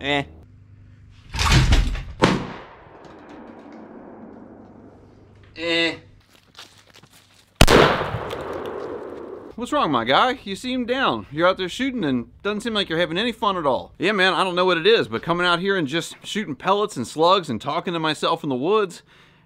Eh. Eh. What's wrong, my guy? You seem down. You're out there shooting and doesn't seem like you're having any fun at all. Yeah, man, I don't know what it is, but coming out here and just shooting pellets and slugs and talking to myself in the woods,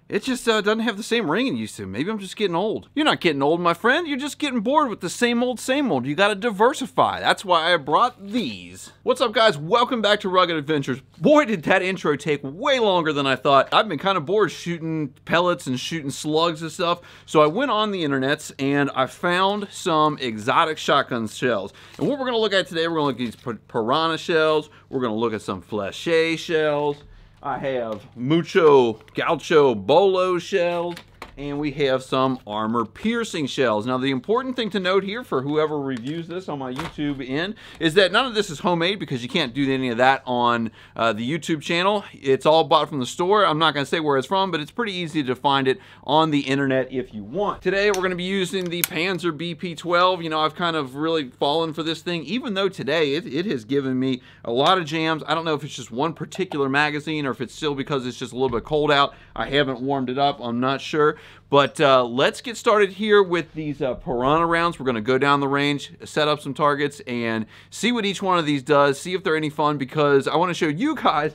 it just uh, doesn't have the same ring it used to. Maybe I'm just getting old. You're not getting old, my friend. You're just getting bored with the same old, same old. You gotta diversify. That's why I brought these. What's up, guys? Welcome back to Rugged Adventures. Boy, did that intro take way longer than I thought. I've been kind of bored shooting pellets and shooting slugs and stuff. So I went on the internets and I found some exotic shotgun shells. And what we're gonna look at today, we're gonna look at these piranha shells. We're gonna look at some flechette shells. I have Mucho Gaucho Bolo shells, and we have some armor piercing shells. Now the important thing to note here for whoever reviews this on my YouTube end is that none of this is homemade because you can't do any of that on uh, the YouTube channel. It's all bought from the store. I'm not going to say where it's from, but it's pretty easy to find it on the internet if you want. Today we're going to be using the Panzer BP-12. You know, I've kind of really fallen for this thing, even though today it, it has given me a lot of jams. I don't know if it's just one particular magazine or if it's still because it's just a little bit cold out. I haven't warmed it up. I'm not sure. But uh, let's get started here with these uh, Piranha rounds. We're going to go down the range, set up some targets, and see what each one of these does, see if they're any fun, because I want to show you guys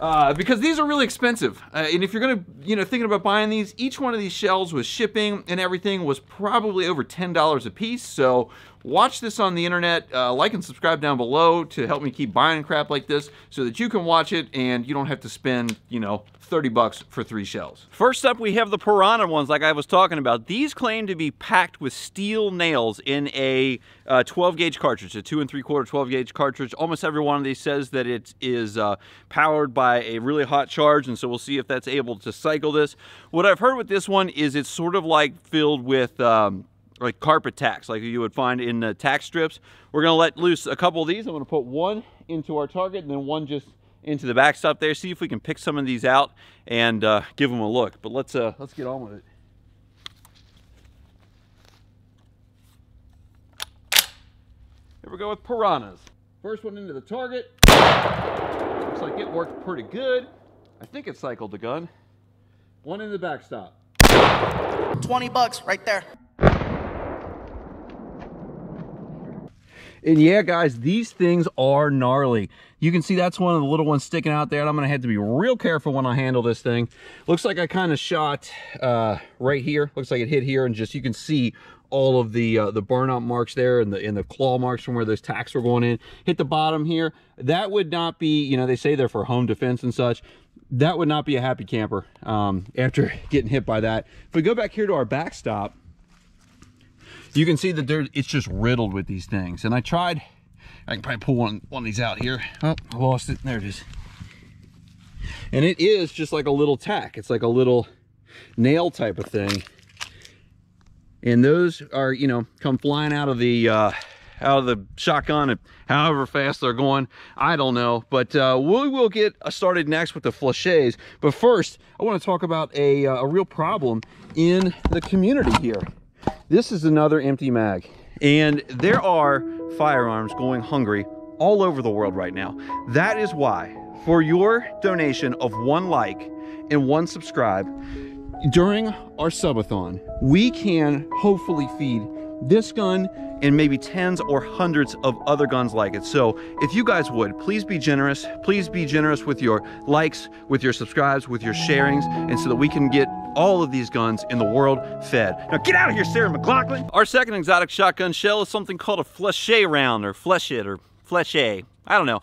uh, because these are really expensive. Uh, and if you're gonna, you know, thinking about buying these, each one of these shells with shipping and everything was probably over $10 a piece. So watch this on the internet, uh, like and subscribe down below to help me keep buying crap like this so that you can watch it and you don't have to spend, you know, 30 bucks for three shells. First up, we have the Piranha ones like I was talking about. These claim to be packed with steel nails in a uh, 12 gauge cartridge, a two and three quarter 12 gauge cartridge. Almost every one of these says that it is uh, powered by a really hot charge, and so we'll see if that's able to cycle this. What I've heard with this one is it's sort of like filled with um, like carpet tacks, like you would find in the tack strips. We're gonna let loose a couple of these. I'm gonna put one into our target and then one just into the backstop there, see if we can pick some of these out and uh, give them a look. But let's uh, let's get on with it. Here we go with piranhas. First one into the target. Looks like it worked pretty good. I think it cycled the gun. One in the backstop. 20 bucks right there. And yeah, guys, these things are gnarly. You can see that's one of the little ones sticking out there, and I'm gonna have to be real careful when I handle this thing. Looks like I kind of shot uh, right here. Looks like it hit here, and just you can see all of the uh, the burnout marks there and the and the claw marks from where those tacks were going in. Hit the bottom here. That would not be, you know, they say they're for home defense and such. That would not be a happy camper um, after getting hit by that. If we go back here to our backstop, you can see that there it's just riddled with these things. And I tried, I can probably pull one, one of these out here. Oh, I lost it. There it is. And it is just like a little tack. It's like a little nail type of thing. And those are, you know, come flying out of the uh, out of the shotgun at however fast they're going. I don't know. But uh, we will get started next with the flechettes. But first, I want to talk about a, uh, a real problem in the community here. This is another empty mag. And there are firearms going hungry all over the world right now. That is why, for your donation of one like and one subscribe, during our subathon, we can hopefully feed this gun and maybe tens or hundreds of other guns like it. So if you guys would, please be generous. Please be generous with your likes, with your subscribes, with your sharings, and so that we can get all of these guns in the world fed. Now get out of here, Sarah McLachlan. Our second exotic shotgun shell is something called a flechette round or flechet or flechet. I don't know.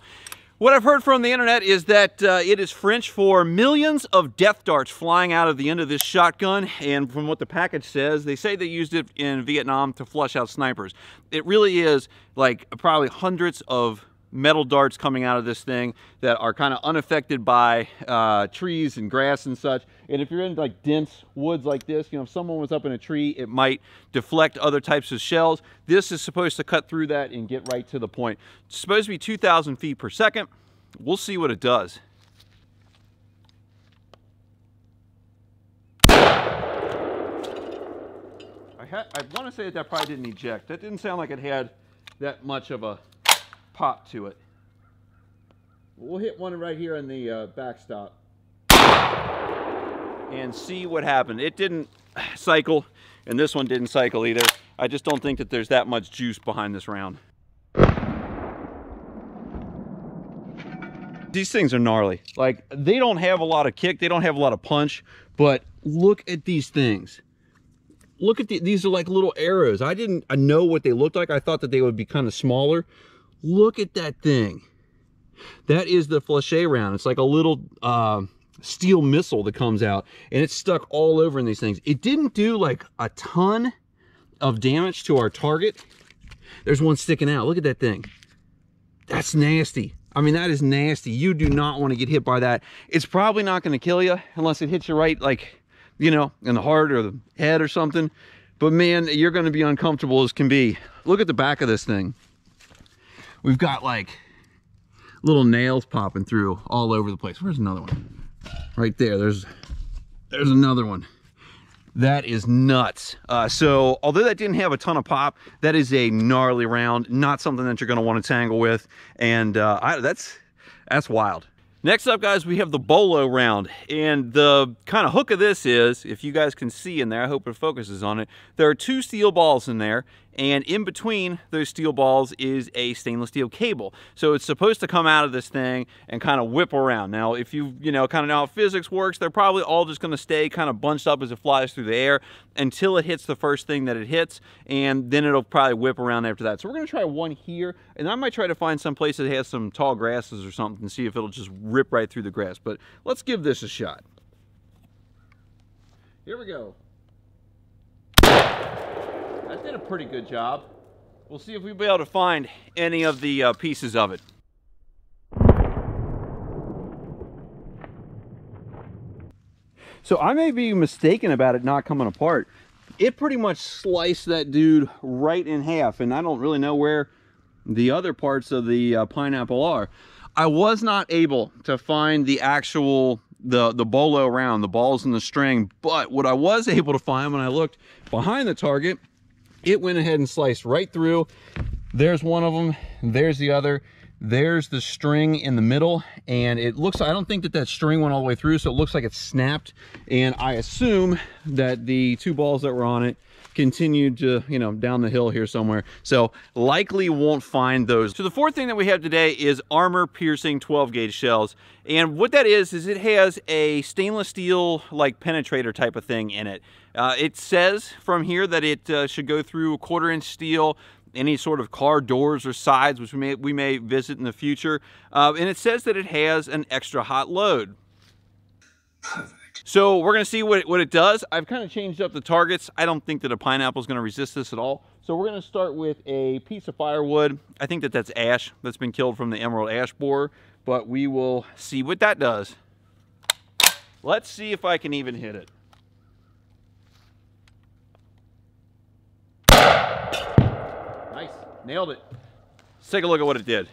What I've heard from the internet is that uh, it is French for millions of death darts flying out of the end of this shotgun. And from what the package says, they say they used it in Vietnam to flush out snipers. It really is like probably hundreds of metal darts coming out of this thing that are kind of unaffected by uh, trees and grass and such. And if you're in like dense woods like this, you know, if someone was up in a tree, it might deflect other types of shells. This is supposed to cut through that and get right to the point. It's supposed to be 2,000 feet per second. We'll see what it does. I, I want to say that that probably didn't eject. That didn't sound like it had that much of a pop to it. We'll hit one right here on the uh, backstop and see what happened. It didn't cycle, and this one didn't cycle either. I just don't think that there's that much juice behind this round. These things are gnarly. Like, they don't have a lot of kick, they don't have a lot of punch, but look at these things. Look at the, these are like little arrows. I didn't I know what they looked like. I thought that they would be kind of smaller. Look at that thing. That is the flèche round. It's like a little uh, steel missile that comes out and it's stuck all over in these things. It didn't do like a ton of damage to our target. There's one sticking out. Look at that thing. That's nasty. I mean, that is nasty. You do not want to get hit by that. It's probably not going to kill you unless it hits you right, like, you know, in the heart or the head or something. But man, you're going to be uncomfortable as can be. Look at the back of this thing. We've got like little nails popping through all over the place. Where's another one? Right there. There's there's another one. That is nuts. Uh, so although that didn't have a ton of pop, that is a gnarly round. Not something that you're going to want to tangle with. And uh, I, that's that's wild. Next up, guys, we have the Bolo round. And the kind of hook of this is, if you guys can see in there, I hope it focuses on it, there are two steel balls in there, and in between those steel balls is a stainless steel cable. So it's supposed to come out of this thing and kind of whip around. Now, if you, you know, kind of know how physics works, they're probably all just going to stay kind of bunched up as it flies through the air until it hits the first thing that it hits, and then it'll probably whip around after that. So we're going to try one here, and I might try to find some place that has some tall grasses or something and see if it'll just rip right through the grass. But let's give this a shot. Here we go. That did a pretty good job. We'll see if we'll be able to find any of the uh, pieces of it. So I may be mistaken about it not coming apart. It pretty much sliced that dude right in half, and I don't really know where the other parts of the uh, pineapple are. I was not able to find the actual the the bolo round, the balls and the string, but what I was able to find when I looked behind the target, it went ahead and sliced right through. There's one of them, there's the other, there's the string in the middle, and it looks, I don't think that that string went all the way through, so it looks like it snapped, and I assume that the two balls that were on it continued to, you know, down the hill here somewhere. So likely won't find those. So the fourth thing that we have today is armor piercing 12 gauge shells. And what that is, is it has a stainless steel like penetrator type of thing in it. Uh, it says from here that it uh, should go through a quarter inch steel, any sort of car doors or sides, which we may, we may visit in the future. Uh, and it says that it has an extra hot load. So we're gonna see what, what it does. I've kind of changed up the targets. I don't think that a pineapple is gonna resist this at all. So we're gonna start with a piece of firewood. I think that that's ash that's been killed from the emerald ash borer, but we will see what that does. Let's see if I can even hit it. Nice, nailed it. Let's take a look at what it did.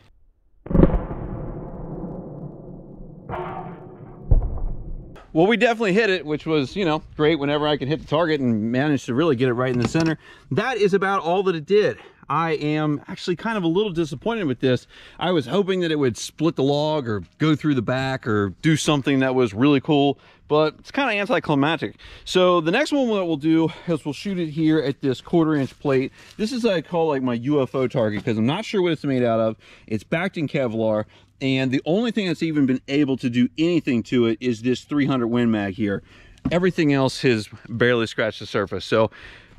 Well, we definitely hit it, which was, you know, great whenever I could hit the target and manage to really get it right in the center. That is about all that it did. I am actually kind of a little disappointed with this. I was hoping that it would split the log or go through the back or do something that was really cool, but it's kind of anticlimactic. So the next one that we'll do is we'll shoot it here at this quarter inch plate. This is I call like my UFO target because I'm not sure what it's made out of. It's backed in Kevlar and the only thing that's even been able to do anything to it is this 300 Win Mag here. Everything else has barely scratched the surface. So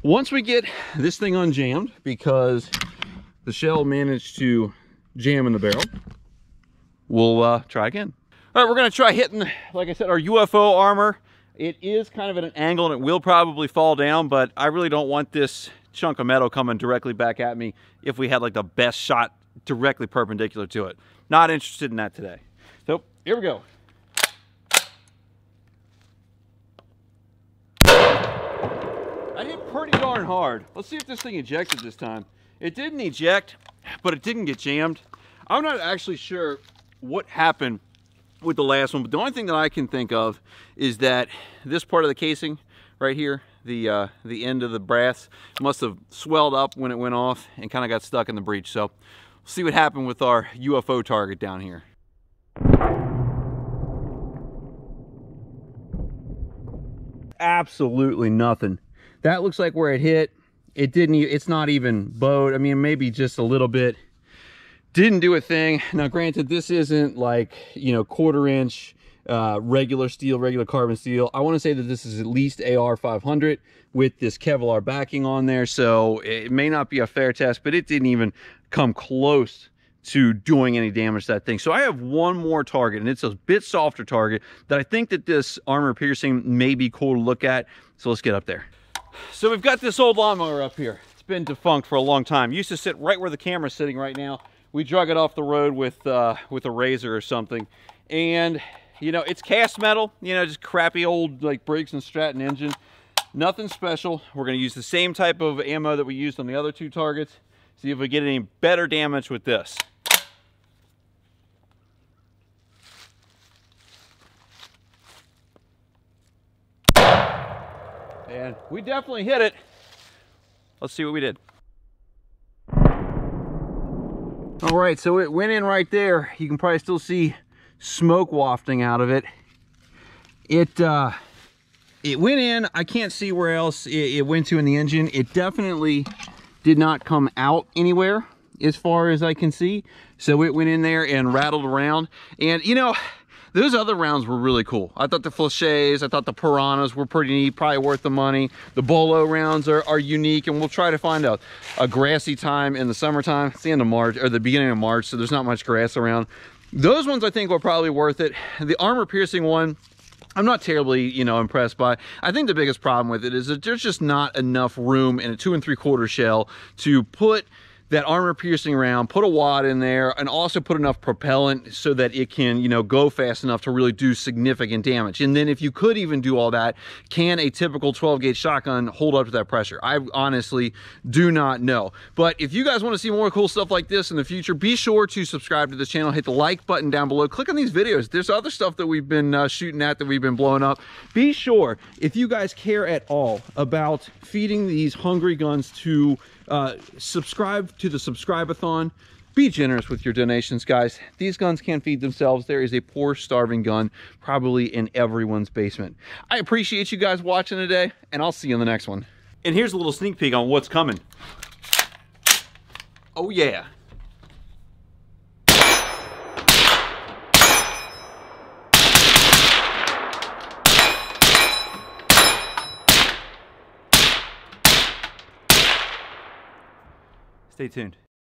once we get this thing unjammed, because the shell managed to jam in the barrel, we'll uh, try again. All right, we're gonna try hitting, like I said, our UFO armor. It is kind of at an angle and it will probably fall down, but I really don't want this chunk of metal coming directly back at me if we had like the best shot directly perpendicular to it. Not interested in that today. So here we go. I hit pretty darn hard. Let's see if this thing ejected this time. It didn't eject, but it didn't get jammed. I'm not actually sure what happened with the last one, but the only thing that I can think of is that this part of the casing right here, the uh, the end of the brass, must have swelled up when it went off and kind of got stuck in the breech. So see what happened with our UFO target down here. Absolutely nothing. That looks like where it hit. It didn't, it's not even bowed. I mean, maybe just a little bit. Didn't do a thing. Now, granted, this isn't like, you know, quarter inch uh, regular steel, regular carbon steel. I want to say that this is at least AR 500 with this Kevlar backing on there. So it may not be a fair test, but it didn't even come close to doing any damage to that thing. So I have one more target and it's a bit softer target that I think that this armor piercing may be cool to look at. So let's get up there. So we've got this old lawnmower up here. It's been defunct for a long time. Used to sit right where the camera's sitting right now. We drug it off the road with uh, with a razor or something. And, you know, it's cast metal, you know, just crappy old like Briggs and Stratton engine. Nothing special. We're gonna use the same type of ammo that we used on the other two targets. See if we get any better damage with this. And we definitely hit it. Let's see what we did. All right, so it went in right there. You can probably still see smoke wafting out of it. It uh, it went in. I can't see where else it, it went to in the engine. It definitely did not come out anywhere as far as I can see. So it went in there and rattled around. And you know, those other rounds were really cool. I thought the Flechettes, I thought the Piranhas were pretty neat, probably worth the money. The Bolo rounds are, are unique, and we'll try to find a, a grassy time in the summertime. It's the end of March, or the beginning of March, so there's not much grass around. Those ones I think were probably worth it. The armor piercing one, I'm not terribly, you know, impressed by. I think the biggest problem with it is that there's just not enough room in a two and three quarter shell to put that armor piercing round, put a wad in there, and also put enough propellant so that it can, you know, go fast enough to really do significant damage. And then if you could even do all that, can a typical 12 gauge shotgun hold up to that pressure? I honestly do not know. But if you guys want to see more cool stuff like this in the future, be sure to subscribe to this channel, hit the like button down below, click on these videos. There's other stuff that we've been uh, shooting at that we've been blowing up. Be sure, if you guys care at all about feeding these hungry guns to uh, subscribe to the subscribe-a-thon. Be generous with your donations, guys. These guns can't feed themselves. There is a poor, starving gun probably in everyone's basement. I appreciate you guys watching today, and I'll see you in the next one. And here's a little sneak peek on what's coming. Oh, yeah. Stay tuned.